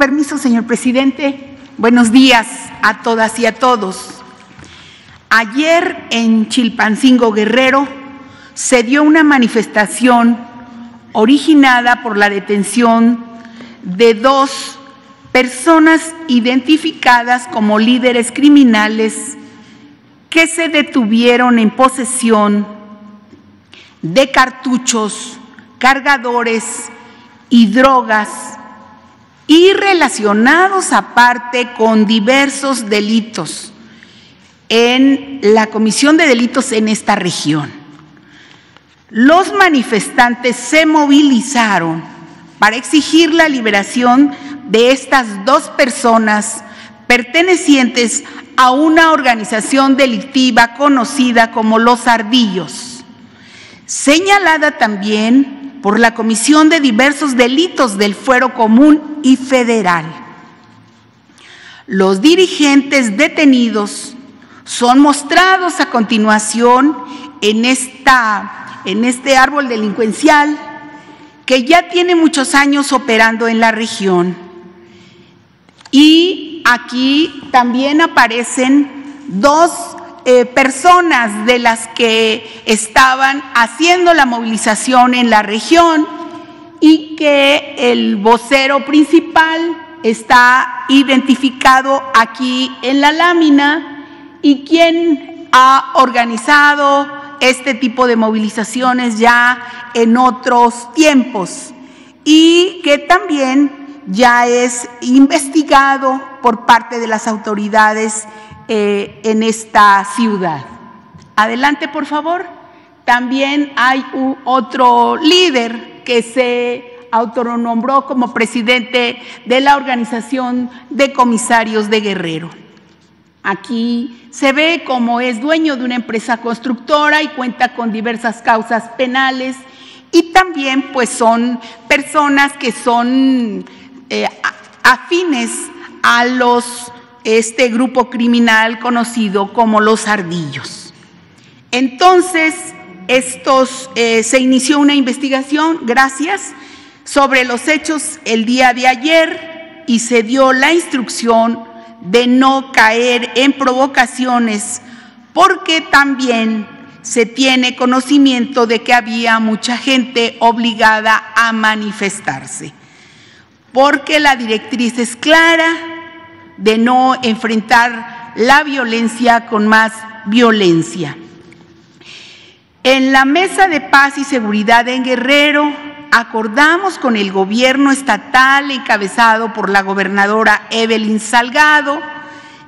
permiso, señor presidente, buenos días a todas y a todos. Ayer en Chilpancingo Guerrero se dio una manifestación originada por la detención de dos personas identificadas como líderes criminales que se detuvieron en posesión de cartuchos, cargadores y drogas y relacionados aparte con diversos delitos en la comisión de delitos en esta región. Los manifestantes se movilizaron para exigir la liberación de estas dos personas pertenecientes a una organización delictiva conocida como los Ardillos, señalada también por la comisión de diversos delitos del fuero común y federal. Los dirigentes detenidos son mostrados a continuación en, esta, en este árbol delincuencial que ya tiene muchos años operando en la región. Y aquí también aparecen dos eh, personas de las que estaban haciendo la movilización en la región y que el vocero principal está identificado aquí en la lámina y quien ha organizado este tipo de movilizaciones ya en otros tiempos y que también ya es investigado por parte de las autoridades eh, en esta ciudad. Adelante, por favor. También hay otro líder que se autonombró como presidente de la Organización de Comisarios de Guerrero. Aquí se ve como es dueño de una empresa constructora y cuenta con diversas causas penales y también pues son personas que son eh, afines a los este grupo criminal conocido como los ardillos. Entonces, estos, eh, se inició una investigación, gracias, sobre los hechos el día de ayer y se dio la instrucción de no caer en provocaciones, porque también se tiene conocimiento de que había mucha gente obligada a manifestarse, porque la directriz es clara de no enfrentar la violencia con más violencia. En la Mesa de Paz y Seguridad en Guerrero acordamos con el gobierno estatal encabezado por la gobernadora Evelyn Salgado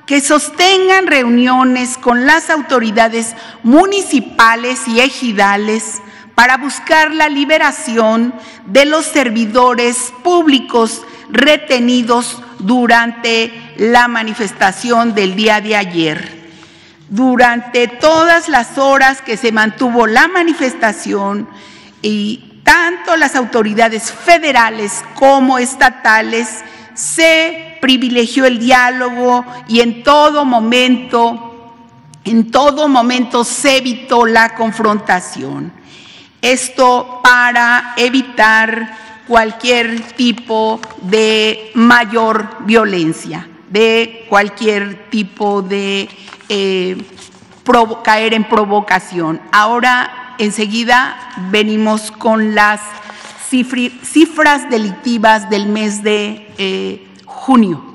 que sostengan reuniones con las autoridades municipales y ejidales para buscar la liberación de los servidores públicos retenidos durante la manifestación del día de ayer. Durante todas las horas que se mantuvo la manifestación y tanto las autoridades federales como estatales se privilegió el diálogo y en todo momento, en todo momento se evitó la confrontación. Esto para evitar cualquier tipo de mayor violencia, de cualquier tipo de eh, caer en provocación. Ahora, enseguida, venimos con las cifras delictivas del mes de eh, junio.